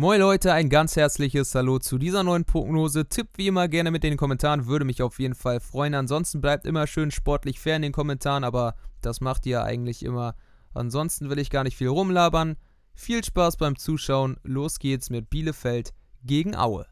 Moin Leute, ein ganz herzliches Hallo zu dieser neuen Prognose. Tippt wie immer gerne mit den Kommentaren, würde mich auf jeden Fall freuen. Ansonsten bleibt immer schön sportlich fair in den Kommentaren, aber das macht ihr eigentlich immer. Ansonsten will ich gar nicht viel rumlabern. Viel Spaß beim Zuschauen. Los geht's mit Bielefeld gegen Aue.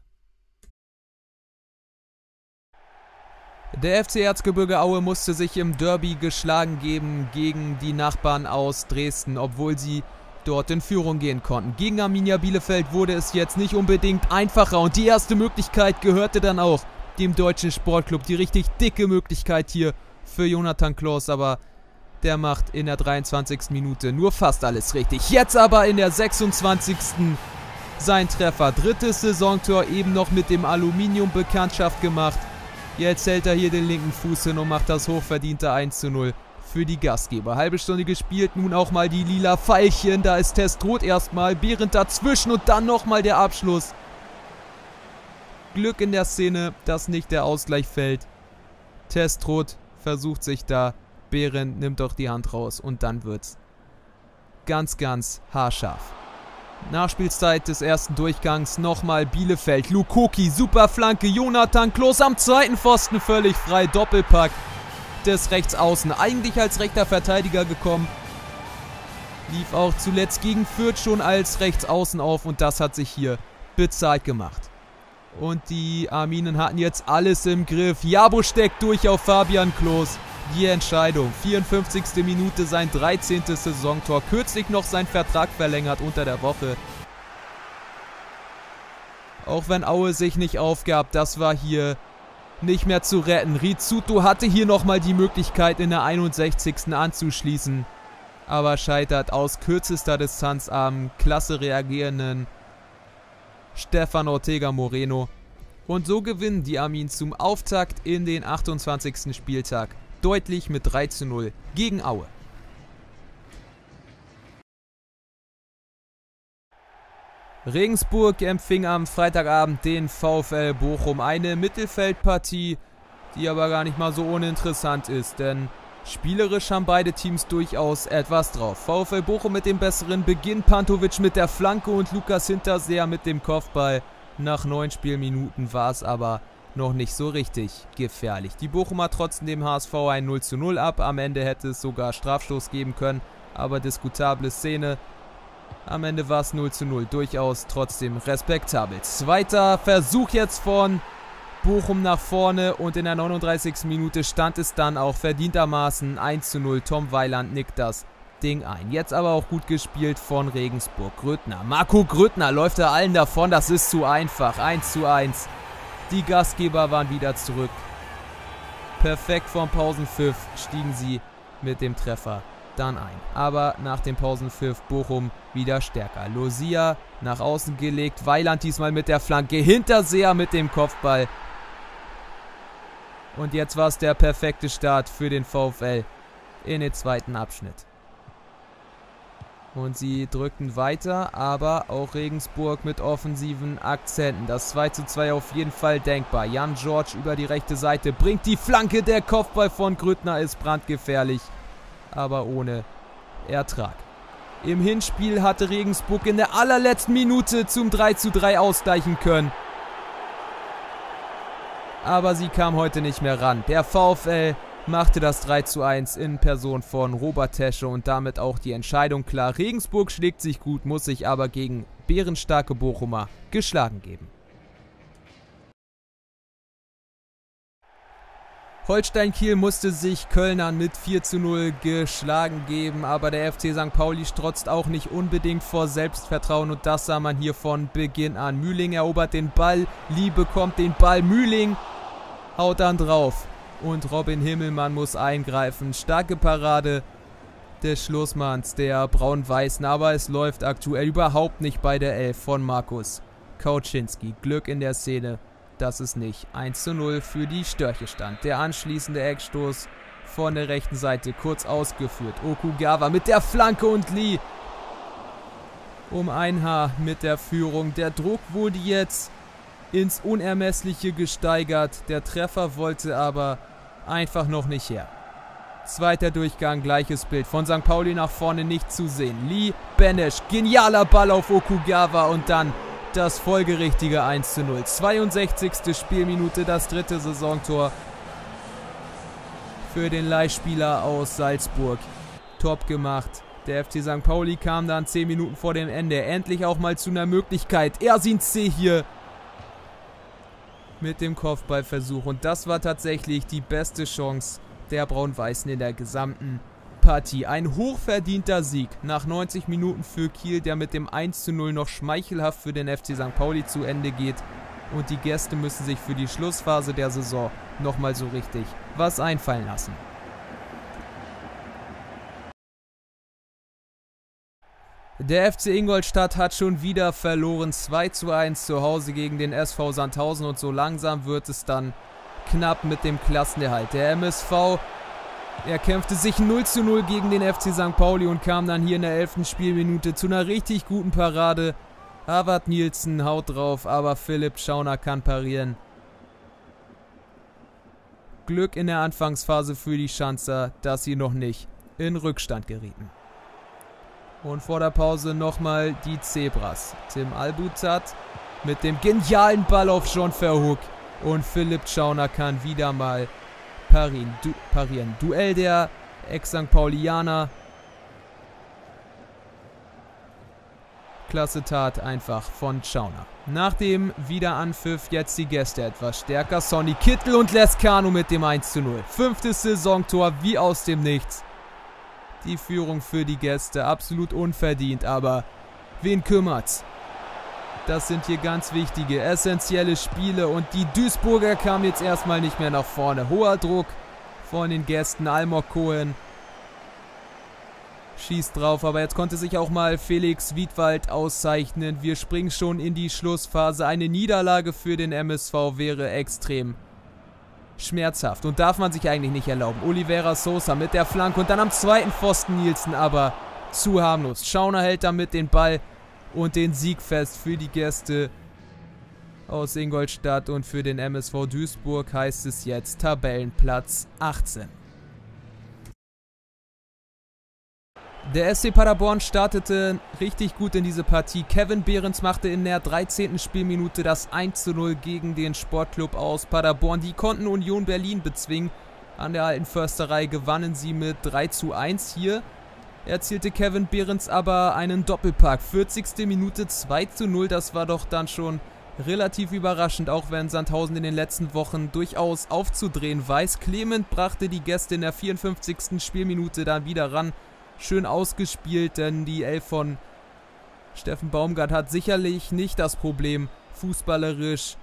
Der FC Erzgebirge Aue musste sich im Derby geschlagen geben gegen die Nachbarn aus Dresden, obwohl sie dort in Führung gehen konnten. Gegen Arminia Bielefeld wurde es jetzt nicht unbedingt einfacher und die erste Möglichkeit gehörte dann auch dem deutschen Sportclub. Die richtig dicke Möglichkeit hier für Jonathan Klaus, aber der macht in der 23. Minute nur fast alles richtig. Jetzt aber in der 26. sein Treffer. Drittes Saisontor eben noch mit dem Aluminium Bekanntschaft gemacht. Jetzt hält er hier den linken Fuß hin und macht das hochverdiente 1 zu 0 für die Gastgeber. Halbe Stunde gespielt, nun auch mal die lila Pfeilchen. Da ist Testrot erstmal, Behrendt dazwischen und dann nochmal der Abschluss. Glück in der Szene, dass nicht der Ausgleich fällt. Testrot versucht sich da. Behrendt nimmt doch die Hand raus und dann wird's ganz, ganz haarscharf. Nachspielzeit des ersten Durchgangs nochmal Bielefeld. Lukoki, super Flanke. Jonathan Klos am zweiten Pfosten völlig frei. Doppelpack des Rechtsaußen. Eigentlich als rechter Verteidiger gekommen. Lief auch zuletzt gegen Fürth schon als Rechtsaußen auf und das hat sich hier bezahlt gemacht. Und die Arminen hatten jetzt alles im Griff. Jabo steckt durch auf Fabian Klos. Die Entscheidung. 54. Minute sein 13. Saisontor. Kürzlich noch seinen Vertrag verlängert unter der Woche. Auch wenn Aue sich nicht aufgab, das war hier nicht mehr zu retten. Rizuto hatte hier nochmal die Möglichkeit, in der 61. anzuschließen. Aber scheitert aus kürzester Distanz am klasse reagierenden Stefan Ortega Moreno. Und so gewinnen die Armin zum Auftakt in den 28. Spieltag. Deutlich mit 3 zu 0 gegen Aue. Regensburg empfing am Freitagabend den VfL Bochum. Eine Mittelfeldpartie, die aber gar nicht mal so uninteressant ist, denn spielerisch haben beide Teams durchaus etwas drauf. VfL Bochum mit dem besseren Beginn, Pantovic mit der Flanke und Lukas Hinterseher mit dem Kopfball. Nach neun Spielminuten war es aber noch nicht so richtig gefährlich. Die Bochumer trotzen dem HSV ein 0 zu 0 ab. Am Ende hätte es sogar Strafstoß geben können, aber diskutable Szene. Am Ende war es 0 zu 0. Durchaus trotzdem respektabel. Zweiter Versuch jetzt von Bochum nach vorne und in der 39. Minute stand es dann auch verdientermaßen 1 zu 0. Tom Weiland nickt das Ding ein. Jetzt aber auch gut gespielt von Regensburg. Grüttner. Marco Grüttner läuft da allen davon. Das ist zu einfach. 1 zu 1. Die Gastgeber waren wieder zurück. Perfekt vom Pausenpfiff stiegen sie mit dem Treffer dann ein. Aber nach dem Pausenpfiff Bochum wieder stärker. Losia nach außen gelegt. Weiland diesmal mit der Flanke. Hinterseher mit dem Kopfball. Und jetzt war es der perfekte Start für den VfL in den zweiten Abschnitt. Und sie drückten weiter, aber auch Regensburg mit offensiven Akzenten. Das 2 zu 2 auf jeden Fall denkbar. Jan George über die rechte Seite bringt die Flanke. Der Kopfball von Grüttner ist brandgefährlich aber ohne Ertrag. Im Hinspiel hatte Regensburg in der allerletzten Minute zum 3 zu 3 ausgleichen können. Aber sie kam heute nicht mehr ran. Der VfL machte das 3 zu 1 in Person von Robert Tesche und damit auch die Entscheidung klar. Regensburg schlägt sich gut, muss sich aber gegen bärenstarke Bochumer geschlagen geben. Holstein Kiel musste sich Kölnern mit 4 zu 0 geschlagen geben, aber der FC St. Pauli strotzt auch nicht unbedingt vor Selbstvertrauen und das sah man hier von Beginn an. Mühling erobert den Ball, Lee bekommt den Ball, Mühling haut dann drauf und Robin Himmelmann muss eingreifen. Starke Parade des Schlussmanns der Braun-Weißen, aber es läuft aktuell überhaupt nicht bei der Elf von Markus Kauczynski. Glück in der Szene das ist nicht. 1 zu 0 für die Störche stand. Der anschließende Eckstoß von der rechten Seite kurz ausgeführt. Okugawa mit der Flanke und Lee um ein Haar mit der Führung. Der Druck wurde jetzt ins Unermessliche gesteigert. Der Treffer wollte aber einfach noch nicht her. Zweiter Durchgang, gleiches Bild. Von St. Pauli nach vorne nicht zu sehen. Lee, Benesch, genialer Ball auf Okugawa und dann das folgerichtige 1 zu 0. 62. Spielminute, das dritte Saisontor für den Leihspieler aus Salzburg. Top gemacht. Der FC St. Pauli kam dann 10 Minuten vor dem Ende endlich auch mal zu einer Möglichkeit. Ersin C hier mit dem Kopfballversuch. Und das war tatsächlich die beste Chance der Braun-Weißen in der gesamten Partie. Ein hochverdienter Sieg nach 90 Minuten für Kiel, der mit dem 1 zu 0 noch schmeichelhaft für den FC St. Pauli zu Ende geht. Und die Gäste müssen sich für die Schlussphase der Saison nochmal so richtig was einfallen lassen. Der FC Ingolstadt hat schon wieder verloren. 2 zu 1 zu Hause gegen den SV Sandhausen und so langsam wird es dann knapp mit dem Klassenerhalt. Der MSV, er kämpfte sich 0 zu 0 gegen den FC St. Pauli und kam dann hier in der 11. Spielminute zu einer richtig guten Parade. Harvard Nielsen haut drauf, aber Philipp Schauner kann parieren. Glück in der Anfangsphase für die Schanzer, dass sie noch nicht in Rückstand gerieten. Und vor der Pause nochmal die Zebras. Tim Albutat mit dem genialen Ball auf John Verhoek. Und Philipp Schauner kann wieder mal parieren. Du parieren. Duell der Ex-St. Paulianer. Klasse Tat einfach von Schauner. Nach dem Wiederanpfiff jetzt die Gäste etwas stärker. Sonny Kittel und Lescano mit dem 1 zu 0. Fünftes Saisontor wie aus dem Nichts die Führung für die Gäste. Absolut unverdient, aber wen kümmert's? Das sind hier ganz wichtige, essentielle Spiele und die Duisburger kamen jetzt erstmal nicht mehr nach vorne. Hoher Druck von den Gästen. Almok Cohen schießt drauf, aber jetzt konnte sich auch mal Felix Wiedwald auszeichnen. Wir springen schon in die Schlussphase. Eine Niederlage für den MSV wäre extrem schmerzhaft und darf man sich eigentlich nicht erlauben. Oliveira Sosa mit der Flanke und dann am zweiten Pfosten Nielsen, aber zu harmlos. Schauner hält damit den Ball und den Sieg fest für die Gäste aus Ingolstadt und für den MSV Duisburg heißt es jetzt Tabellenplatz 18. Der SC Paderborn startete richtig gut in diese Partie. Kevin Behrens machte in der 13. Spielminute das 1 zu 0 gegen den Sportclub aus Paderborn. Die konnten Union Berlin bezwingen. An der alten Försterei gewannen sie mit 3 zu 1 hier. Erzielte Kevin Behrens aber einen Doppelpack. 40. Minute 2 zu 0. Das war doch dann schon relativ überraschend, auch wenn Sandhausen in den letzten Wochen durchaus aufzudrehen weiß. Clement brachte die Gäste in der 54. Spielminute dann wieder ran schön ausgespielt, denn die Elf von Steffen Baumgart hat sicherlich nicht das Problem, fußballerisch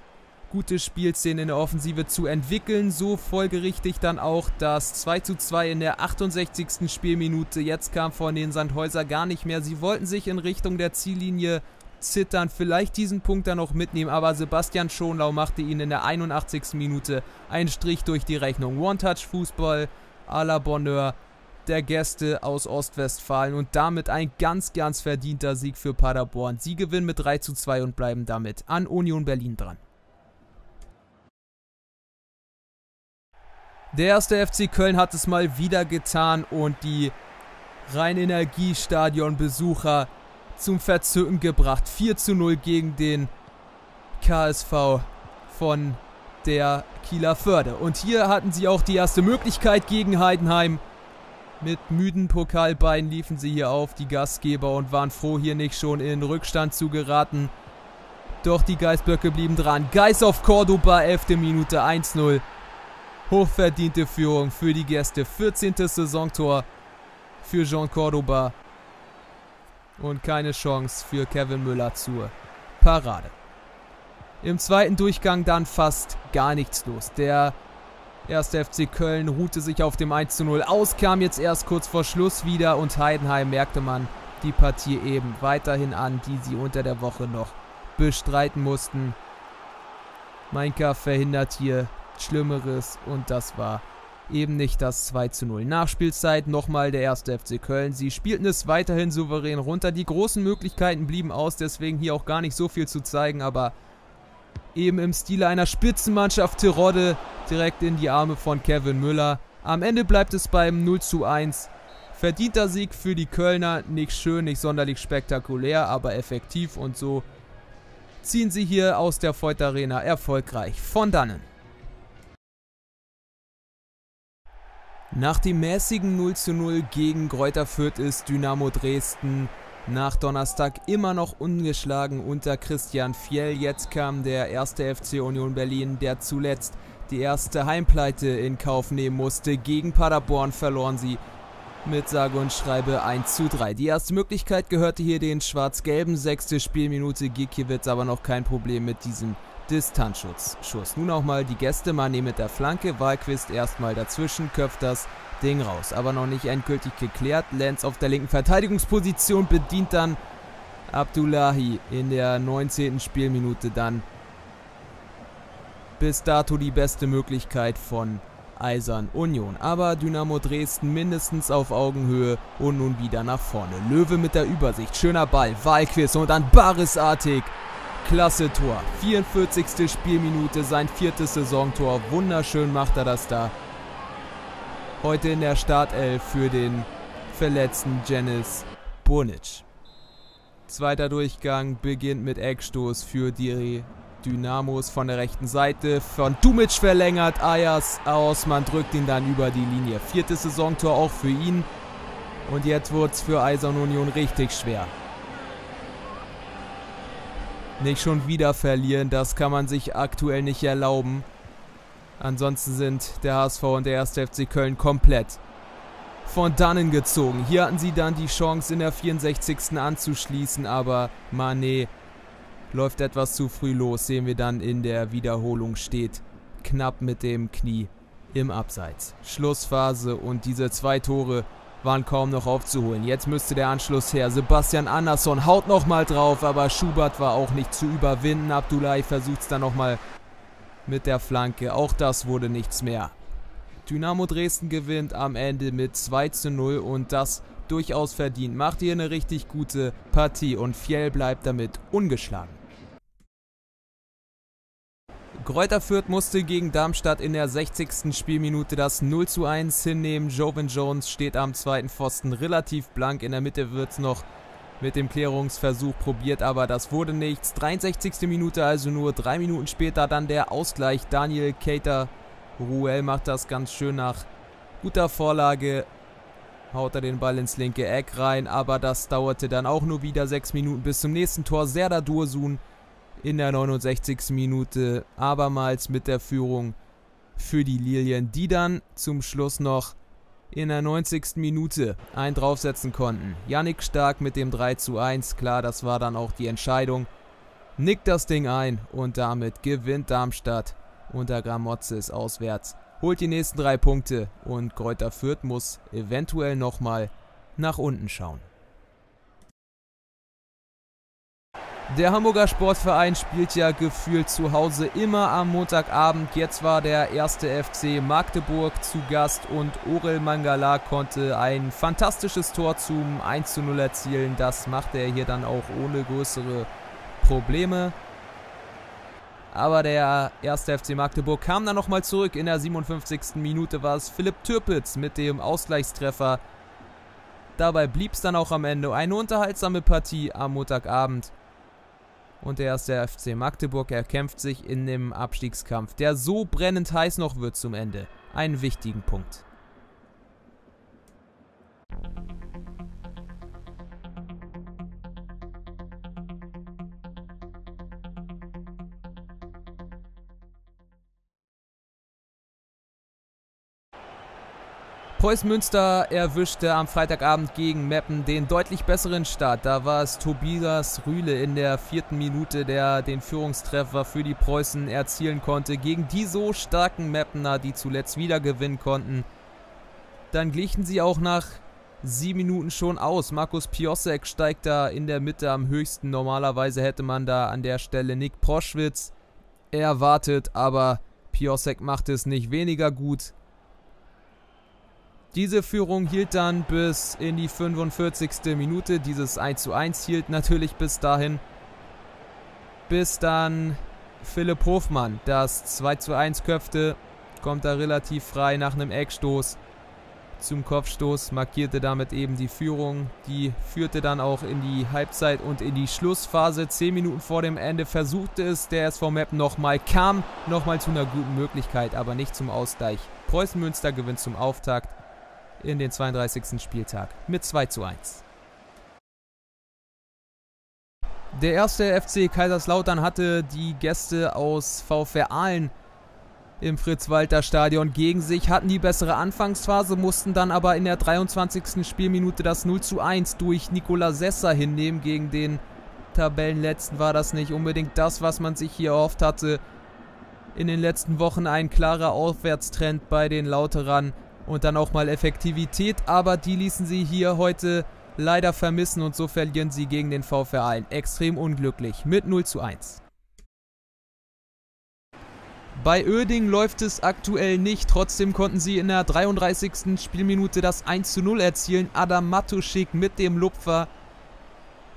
gute Spielszenen in der Offensive zu entwickeln. So folgerichtig dann auch das 2 zu 2 in der 68. Spielminute. Jetzt kam von den Sandhäuser gar nicht mehr. Sie wollten sich in Richtung der Ziellinie zittern, vielleicht diesen Punkt dann noch mitnehmen, aber Sebastian Schonlau machte ihnen in der 81. Minute einen Strich durch die Rechnung. One-Touch-Fußball à la Bonheur der Gäste aus Ostwestfalen und damit ein ganz, ganz verdienter Sieg für Paderborn. Sie gewinnen mit 3 zu 2 und bleiben damit an Union Berlin dran. Der erste FC Köln hat es mal wieder getan und die Rhein-Energie-Stadion-Besucher zum Verzücken gebracht. 4 zu 0 gegen den KSV von der Kieler Förde. Und hier hatten sie auch die erste Möglichkeit gegen Heidenheim. Mit müden Pokalbeinen liefen sie hier auf, die Gastgeber, und waren froh, hier nicht schon in Rückstand zu geraten. Doch die Geißböcke blieben dran. Geis auf Cordoba, 11. Minute 1-0. Hochverdiente Führung für die Gäste. 14. Saisontor für Jean Cordoba. Und keine Chance für Kevin Müller zur Parade. Im zweiten Durchgang dann fast gar nichts los. Der Erster FC Köln ruhte sich auf dem 1 zu 0 aus, kam jetzt erst kurz vor Schluss wieder und Heidenheim merkte man die Partie eben weiterhin an, die sie unter der Woche noch bestreiten mussten. Mainka verhindert hier Schlimmeres und das war eben nicht das 2 zu 0. Nachspielzeit nochmal der erste FC Köln. Sie spielten es weiterhin souverän runter. Die großen Möglichkeiten blieben aus, deswegen hier auch gar nicht so viel zu zeigen, aber eben im Stile einer Spitzenmannschaft Terodde direkt in die Arme von Kevin Müller. Am Ende bleibt es beim 0 zu 1. Verdienter Sieg für die Kölner, nicht schön, nicht sonderlich spektakulär, aber effektiv und so ziehen sie hier aus der Voigt Arena erfolgreich von dannen. Nach dem mäßigen 0 zu 0 gegen Greuther Fürth ist Dynamo Dresden nach Donnerstag immer noch ungeschlagen unter Christian Fjell. Jetzt kam der erste FC Union Berlin, der zuletzt die erste Heimpleite in Kauf nehmen musste. Gegen Paderborn verloren sie mit sage und schreibe 1 zu 3. Die erste Möglichkeit gehörte hier den Schwarz-Gelben. Sechste Spielminute. Gikiewicz aber noch kein Problem mit diesem Distanzschuss. Schuss. Nun auch mal die Gäste. Mané mit der Flanke. Wahlquist erstmal dazwischen. Köpft das Ding raus. Aber noch nicht endgültig geklärt. Lenz auf der linken Verteidigungsposition bedient dann Abdullahi in der 19. Spielminute dann. Bis dato die beste Möglichkeit von Eisern Union. Aber Dynamo Dresden mindestens auf Augenhöhe und nun wieder nach vorne. Löwe mit der Übersicht. Schöner Ball. Wahlquist und dann Barisartig Klasse Tor. 44. Spielminute, sein viertes Saisontor. Wunderschön macht er das da. Heute in der Startelf für den verletzten Janis Burnic. Zweiter Durchgang beginnt mit Eckstoß für die Dynamos von der rechten Seite. Von Dumic verlängert. Ayas Ausmann drückt ihn dann über die Linie. Viertes Saisontor auch für ihn. Und jetzt wird es für Eisern Union richtig schwer. Nicht schon wieder verlieren, das kann man sich aktuell nicht erlauben. Ansonsten sind der HSV und der 1. FC Köln komplett von dannen gezogen. Hier hatten sie dann die Chance in der 64. anzuschließen, aber Mané läuft etwas zu früh los. Sehen wir dann in der Wiederholung steht knapp mit dem Knie im Abseits. Schlussphase und diese zwei Tore waren kaum noch aufzuholen. Jetzt müsste der Anschluss her. Sebastian Andersson haut nochmal drauf, aber Schubert war auch nicht zu überwinden. Abdullahi versucht es dann nochmal mit der Flanke. Auch das wurde nichts mehr. Dynamo Dresden gewinnt am Ende mit 2 zu 0 und das durchaus verdient. Macht hier eine richtig gute Partie und Fjell bleibt damit ungeschlagen. Kräuter Fürth musste gegen Darmstadt in der 60. Spielminute das 0 zu 1 hinnehmen. Joven Jones steht am zweiten Pfosten relativ blank. In der Mitte wird es noch mit dem Klärungsversuch probiert, aber das wurde nichts. 63. Minute, also nur drei Minuten später dann der Ausgleich. Daniel Cater Ruel macht das ganz schön nach guter Vorlage. Haut er den Ball ins linke Eck rein, aber das dauerte dann auch nur wieder sechs Minuten bis zum nächsten Tor. Serdar Dursun in der 69. Minute abermals mit der Führung für die Lilien, die dann zum Schluss noch in der 90. Minute einen draufsetzen konnten. Yannick Stark mit dem 3 zu 1, klar, das war dann auch die Entscheidung. Nickt das Ding ein und damit gewinnt Darmstadt unter Gramozis auswärts. Holt die nächsten drei Punkte und Kräuter Fürth muss eventuell nochmal nach unten schauen. Der Hamburger Sportverein spielt ja gefühlt zu Hause immer am Montagabend. Jetzt war der erste FC Magdeburg zu Gast und Orel Mangala konnte ein fantastisches Tor zum 1 zu 0 erzielen. Das machte er hier dann auch ohne größere Probleme. Aber der erste FC Magdeburg kam dann nochmal zurück. In der 57. Minute war es Philipp Türpitz mit dem Ausgleichstreffer. Dabei blieb es dann auch am Ende eine unterhaltsame Partie am Montagabend. Und der erste FC Magdeburg erkämpft sich in dem Abstiegskampf, der so brennend heiß noch wird zum Ende. Einen wichtigen Punkt. Preußen Münster erwischte am Freitagabend gegen Meppen den deutlich besseren Start. Da war es Tobias Rühle in der vierten Minute, der den Führungstreffer für die Preußen erzielen konnte. Gegen die so starken Meppener, die zuletzt wieder gewinnen konnten. Dann glichen sie auch nach sieben Minuten schon aus. Markus Piosek steigt da in der Mitte am höchsten. Normalerweise hätte man da an der Stelle Nick Proschwitz erwartet, aber Piosek macht es nicht weniger gut. Diese Führung hielt dann bis in die 45. Minute. Dieses 1 zu 1 hielt natürlich bis dahin. Bis dann Philipp Hofmann das 2 zu 1 köpfte. Kommt da relativ frei nach einem Eckstoß. zum Kopfstoß, markierte damit eben die Führung. Die führte dann auch in die Halbzeit und in die Schlussphase. Zehn Minuten vor dem Ende versuchte es der SV Map nochmal, kam nochmal zu einer guten Möglichkeit, aber nicht zum Ausgleich. Preußen Münster gewinnt zum Auftakt in den 32. Spieltag mit 2 zu 1. Der erste FC Kaiserslautern hatte die Gäste aus VfR Aalen im Fritz-Walter-Stadion gegen sich, hatten die bessere Anfangsphase, mussten dann aber in der 23. Spielminute das 0 zu 1 durch Nikola Sessa hinnehmen. Gegen den Tabellenletzten war das nicht unbedingt das, was man sich hier erhofft hatte. In den letzten Wochen ein klarer Aufwärtstrend bei den Lauterern und dann auch mal Effektivität, aber die ließen sie hier heute leider vermissen und so verlieren sie gegen den VfR ein. Extrem unglücklich mit 0 zu 1. Bei Oerding läuft es aktuell nicht, trotzdem konnten sie in der 33. Spielminute das 1 zu 0 erzielen. Adam Matuschik mit dem Lupfer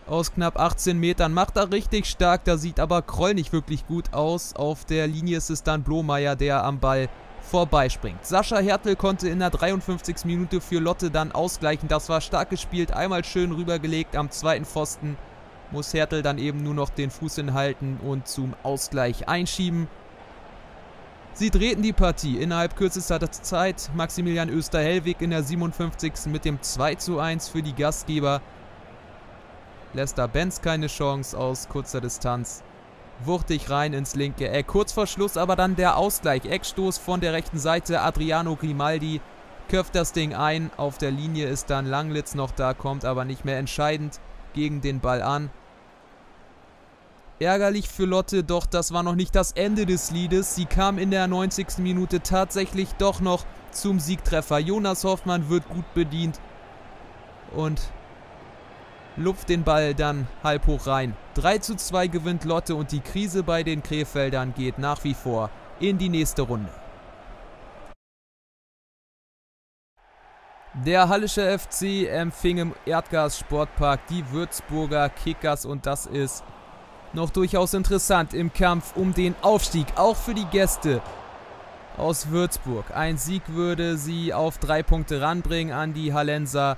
aus knapp 18 Metern macht er richtig stark, da sieht aber Kroll nicht wirklich gut aus. Auf der Linie ist es dann Blomeyer, der am Ball vorbeispringt. Sascha Hertel konnte in der 53. Minute für Lotte dann ausgleichen. Das war stark gespielt, einmal schön rübergelegt am zweiten Pfosten. Muss Hertel dann eben nur noch den Fuß hinhalten und zum Ausgleich einschieben. Sie drehten die Partie innerhalb kürzester Zeit. Maximilian Österhellwig in der 57. mit dem 2 zu 1 für die Gastgeber. Lester Benz keine Chance aus kurzer Distanz wuchtig rein ins linke Eck. Kurz vor Schluss aber dann der Ausgleich. Eckstoß von der rechten Seite. Adriano Grimaldi köpft das Ding ein. Auf der Linie ist dann Langlitz noch da, kommt aber nicht mehr entscheidend gegen den Ball an. Ärgerlich für Lotte, doch das war noch nicht das Ende des Liedes. Sie kam in der 90. Minute tatsächlich doch noch zum Siegtreffer. Jonas Hoffmann wird gut bedient. Und lupft den Ball dann halb hoch rein. 3 zu 2 gewinnt Lotte und die Krise bei den Krefeldern geht nach wie vor in die nächste Runde. Der Hallische FC empfing im Erdgas Sportpark die Würzburger Kickers und das ist noch durchaus interessant im Kampf um den Aufstieg, auch für die Gäste aus Würzburg. Ein Sieg würde sie auf drei Punkte ranbringen an die Hallenser.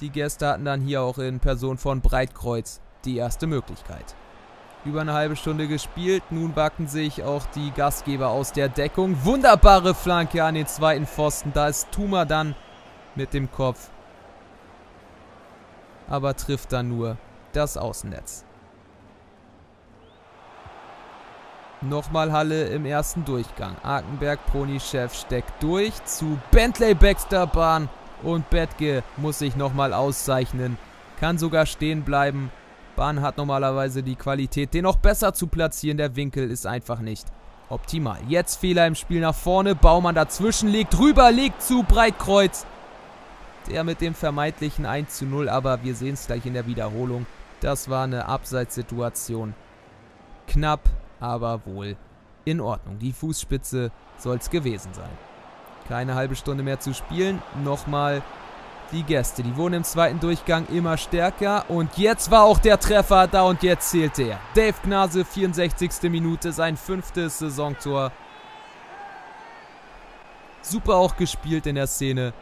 Die Gäste hatten dann hier auch in Person von Breitkreuz die erste Möglichkeit. Über eine halbe Stunde gespielt, nun backen sich auch die Gastgeber aus der Deckung. Wunderbare Flanke an den zweiten Pfosten, da ist Tuma dann mit dem Kopf. Aber trifft dann nur das Außennetz. Nochmal Halle im ersten Durchgang. Arkenberg, Pony-Chef steckt durch zu Bentley Baxter Bahn. Und Bettke muss sich nochmal auszeichnen. Kann sogar stehen bleiben. Bahn hat normalerweise die Qualität, den noch besser zu platzieren. Der Winkel ist einfach nicht optimal. Jetzt Fehler im Spiel nach vorne. Baumann dazwischen legt rüber, legt zu Breitkreuz. Der mit dem vermeintlichen 1 zu 0, aber wir sehen es gleich in der Wiederholung. Das war eine Abseitssituation. Knapp, aber wohl in Ordnung. Die Fußspitze soll es gewesen sein. Keine halbe Stunde mehr zu spielen. Nochmal die Gäste. Die wurden im zweiten Durchgang immer stärker. Und jetzt war auch der Treffer da und jetzt zählte er. Dave Gnase, 64. Minute, sein fünftes Saisontor. Super auch gespielt in der Szene.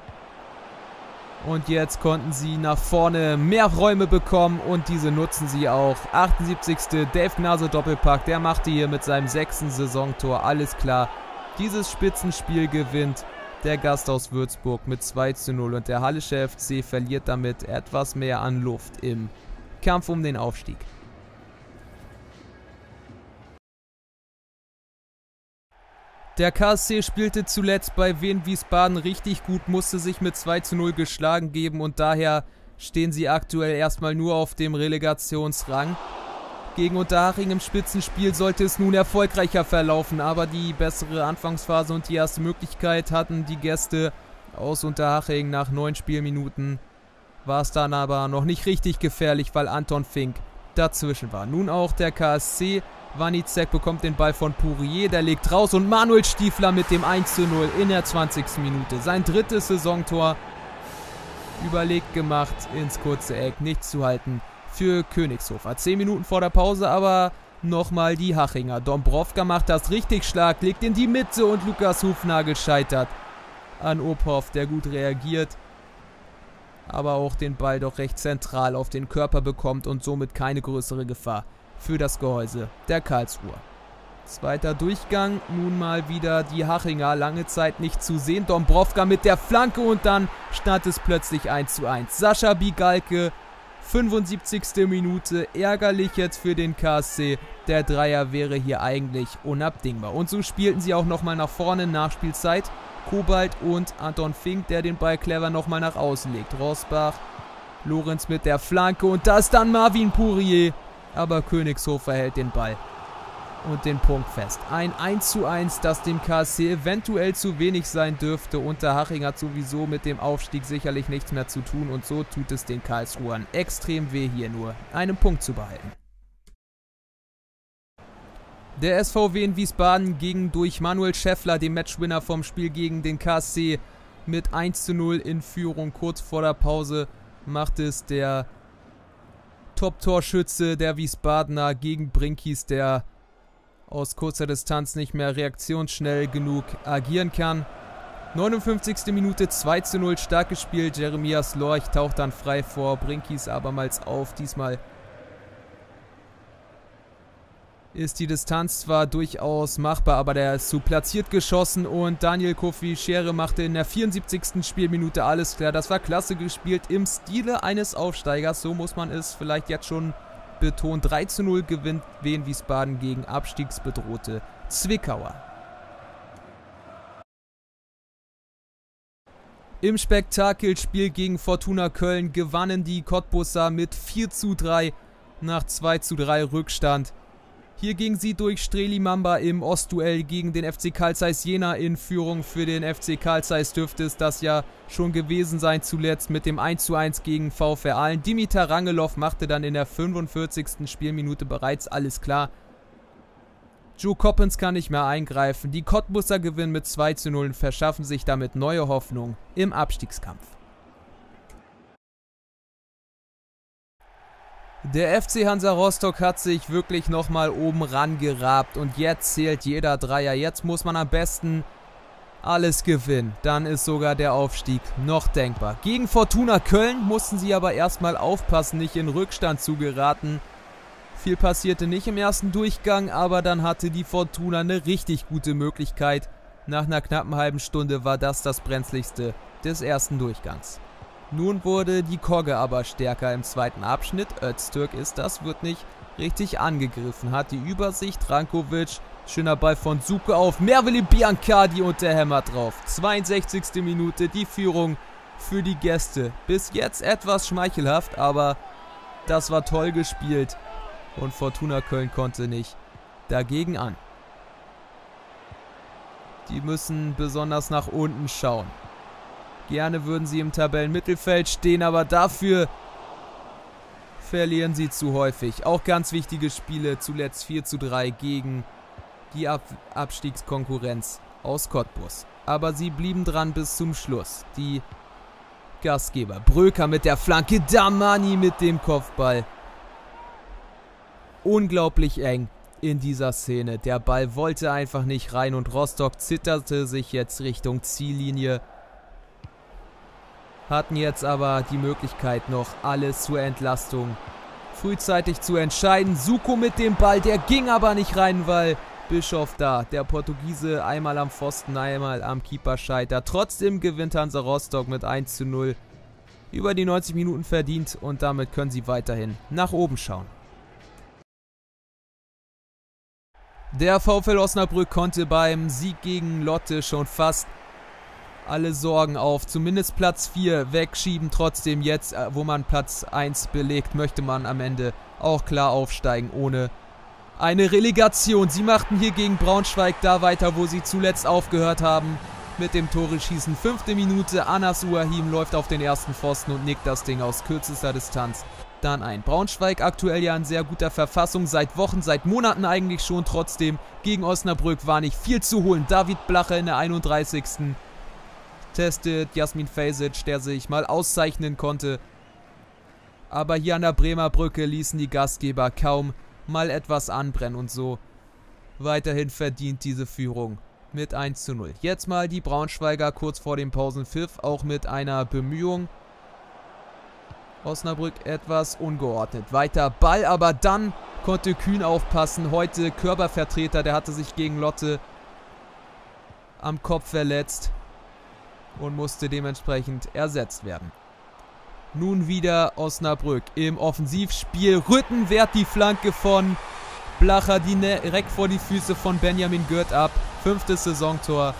Und jetzt konnten sie nach vorne mehr Räume bekommen und diese nutzen sie auch. 78. Dave Gnase Doppelpack, der machte hier mit seinem sechsten Saisontor alles klar. Dieses Spitzenspiel gewinnt der Gast aus Würzburg mit 2 zu 0 und der Hallische FC verliert damit etwas mehr an Luft im Kampf um den Aufstieg. Der KSC spielte zuletzt bei Wien Wiesbaden richtig gut, musste sich mit 2 zu 0 geschlagen geben und daher stehen sie aktuell erstmal nur auf dem Relegationsrang. Gegen Unterhaching im Spitzenspiel sollte es nun erfolgreicher verlaufen, aber die bessere Anfangsphase und die erste Möglichkeit hatten die Gäste aus Unterhaching nach neun Spielminuten. War es dann aber noch nicht richtig gefährlich, weil Anton Fink dazwischen war. Nun auch der KSC. Wanizek bekommt den Ball von Pourier, der legt raus und Manuel Stiefler mit dem 1 zu 0 in der 20. Minute. Sein drittes Saisontor. Überlegt gemacht ins kurze Eck, nichts zu halten für Königshofer. Zehn Minuten vor der Pause aber nochmal die Hachinger. Dombrovka macht das richtig stark, legt in die Mitte und Lukas Hufnagel scheitert an Ophoff, der gut reagiert, aber auch den Ball doch recht zentral auf den Körper bekommt und somit keine größere Gefahr für das Gehäuse der Karlsruher. Zweiter Durchgang, nun mal wieder die Hachinger, lange Zeit nicht zu sehen. Dombrovka mit der Flanke und dann stand es plötzlich 1 zu 1. Sascha Bigalke, 75. Minute, ärgerlich jetzt für den KSC. Der Dreier wäre hier eigentlich unabdingbar. Und so spielten sie auch nochmal nach vorne, Nachspielzeit. Kobalt und Anton Fink, der den Ball clever nochmal nach außen legt. Rosbach, Lorenz mit der Flanke und das dann Marvin Pourier. Aber Königshofer hält den Ball und den Punkt fest. Ein 1 zu 1, das dem KSC eventuell zu wenig sein dürfte. Unterhaching hat sowieso mit dem Aufstieg sicherlich nichts mehr zu tun und so tut es den Karlsruhern extrem weh hier nur, einen Punkt zu behalten. Der SVW in Wiesbaden ging durch Manuel Schäffler, den Matchwinner vom Spiel gegen den KSC, mit 1 zu 0 in Führung. Kurz vor der Pause macht es der Top-Torschütze der Wiesbadener gegen Brinkis, der aus kurzer Distanz nicht mehr reaktionsschnell genug agieren kann. 59. Minute 2 zu 0, stark gespielt. Jeremias Lorch taucht dann frei vor Brinkis abermals auf. Diesmal ist die Distanz zwar durchaus machbar, aber der ist zu platziert geschossen und Daniel Kofi Schere machte in der 74. Spielminute alles klar. Das war klasse gespielt im Stile eines Aufsteigers, so muss man es vielleicht jetzt schon betont. 3 zu 0 gewinnt Wien Wiesbaden gegen abstiegsbedrohte Zwickauer. Im Spektakelspiel gegen Fortuna Köln gewannen die Cottbusser mit 4 zu 3 nach 2 zu 3 Rückstand. Hier ging sie durch Streli Mamba im Ostduell gegen den FC Carl Zeiss Jena in Führung. Für den FC Carl Zeiss dürfte es das ja schon gewesen sein zuletzt mit dem 1:1 gegen VfR Aalen. Dimitar Rangelov machte dann in der 45. Spielminute bereits alles klar. Joe Coppens kann nicht mehr eingreifen. Die Cottbusser gewinnen mit 2 zu 0 und verschaffen sich damit neue Hoffnung im Abstiegskampf. Der FC Hansa Rostock hat sich wirklich nochmal oben rangerabt und jetzt zählt jeder Dreier. Jetzt muss man am besten alles gewinnen. Dann ist sogar der Aufstieg noch denkbar. Gegen Fortuna Köln mussten sie aber erstmal aufpassen, nicht in Rückstand zu geraten. Viel passierte nicht im ersten Durchgang, aber dann hatte die Fortuna eine richtig gute Möglichkeit. Nach einer knappen halben Stunde war das das brenzligste des ersten Durchgangs. Nun wurde die Kogge aber stärker im zweiten Abschnitt. Öztürk ist das, wird nicht richtig angegriffen. Hat die Übersicht. Rankovic, schöner Ball von Suke auf Merveli Biancardi und der Hämmer drauf. 62. Minute, die Führung für die Gäste. Bis jetzt etwas schmeichelhaft, aber das war toll gespielt. Und Fortuna Köln konnte nicht dagegen an. Die müssen besonders nach unten schauen. Gerne würden sie im Tabellenmittelfeld stehen, aber dafür verlieren sie zu häufig. Auch ganz wichtige Spiele, zuletzt 4 zu 3 gegen die Ab Abstiegskonkurrenz aus Cottbus. Aber sie blieben dran bis zum Schluss. Die Gastgeber. Bröker mit der Flanke, Damani mit dem Kopfball. Unglaublich eng in dieser Szene. Der Ball wollte einfach nicht rein und Rostock zitterte sich jetzt Richtung Ziellinie hatten jetzt aber die Möglichkeit noch alles zur Entlastung frühzeitig zu entscheiden. Suko mit dem Ball, der ging aber nicht rein, weil Bischof da, der Portugiese einmal am Pfosten, einmal am Keeper scheitert. Trotzdem gewinnt Hansa Rostock mit 1 zu 0 über die 90 Minuten verdient und damit können sie weiterhin nach oben schauen. Der VfL Osnabrück konnte beim Sieg gegen Lotte schon fast alle Sorgen auf. Zumindest Platz 4 wegschieben. Trotzdem jetzt, äh, wo man Platz 1 belegt, möchte man am Ende auch klar aufsteigen, ohne eine Relegation. Sie machten hier gegen Braunschweig da weiter, wo sie zuletzt aufgehört haben. Mit dem Tore schießen. Fünfte Minute. Anas Uahim läuft auf den ersten Pfosten und nickt das Ding aus kürzester Distanz dann ein. Braunschweig aktuell ja in sehr guter Verfassung, seit Wochen, seit Monaten eigentlich schon. Trotzdem gegen Osnabrück war nicht viel zu holen. David Blache in der 31 testet. Jasmin Fasic, der sich mal auszeichnen konnte. Aber hier an der Bremer Brücke ließen die Gastgeber kaum mal etwas anbrennen und so weiterhin verdient diese Führung mit 1 zu 0. Jetzt mal die Braunschweiger kurz vor dem Pausenpfiff, auch mit einer Bemühung. Osnabrück etwas ungeordnet. Weiter Ball, aber dann konnte Kühn aufpassen. Heute Körpervertreter, der hatte sich gegen Lotte am Kopf verletzt und musste dementsprechend ersetzt werden. Nun wieder Osnabrück im Offensivspiel. Rütten wehrt die Flanke von Blacher direkt vor die Füße von Benjamin Gürt ab. Fünftes Saisontor.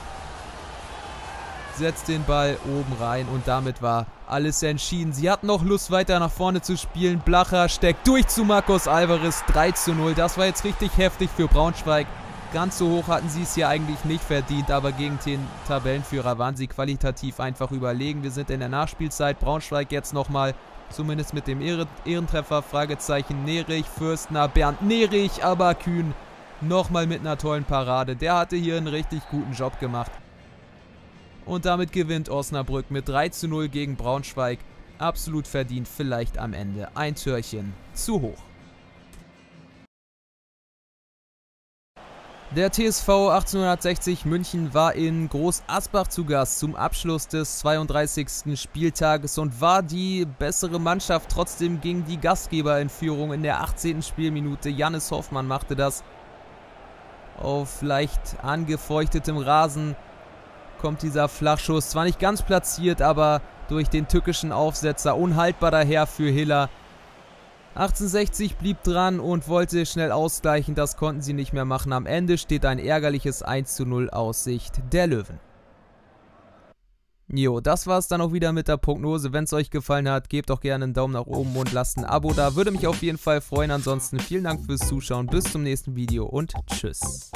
Setzt den Ball oben rein und damit war alles entschieden. Sie hatten noch Lust weiter nach vorne zu spielen. Blacher steckt durch zu Marcos Alvarez. 3 zu 0. Das war jetzt richtig heftig für Braunschweig. Ganz so hoch hatten sie es hier eigentlich nicht verdient, aber gegen den Tabellenführer waren sie qualitativ einfach überlegen. Wir sind in der Nachspielzeit. Braunschweig jetzt nochmal, zumindest mit dem Ehrentreffer, Fragezeichen Nerich, Fürstner, Bernd Nerich, aber Kühn nochmal mit einer tollen Parade. Der hatte hier einen richtig guten Job gemacht. Und damit gewinnt Osnabrück mit 3 zu 0 gegen Braunschweig. Absolut verdient, vielleicht am Ende ein Türchen zu hoch. Der TSV 1860 München war in Groß Asbach zu Gast zum Abschluss des 32. Spieltages und war die bessere Mannschaft. Trotzdem ging die Gastgeber in Führung in der 18. Spielminute. Jannis Hoffmann machte das auf leicht angefeuchtetem Rasen. Kommt dieser Flachschuss, zwar nicht ganz platziert, aber durch den tückischen Aufsetzer unhaltbar daher für Hiller. 1860 blieb dran und wollte schnell ausgleichen, das konnten sie nicht mehr machen. Am Ende steht ein ärgerliches 1:0 aus Sicht der Löwen. Jo, das war es dann auch wieder mit der Prognose. Wenn es euch gefallen hat, gebt doch gerne einen Daumen nach oben und lasst ein Abo da. Würde mich auf jeden Fall freuen. Ansonsten vielen Dank fürs Zuschauen. Bis zum nächsten Video und tschüss.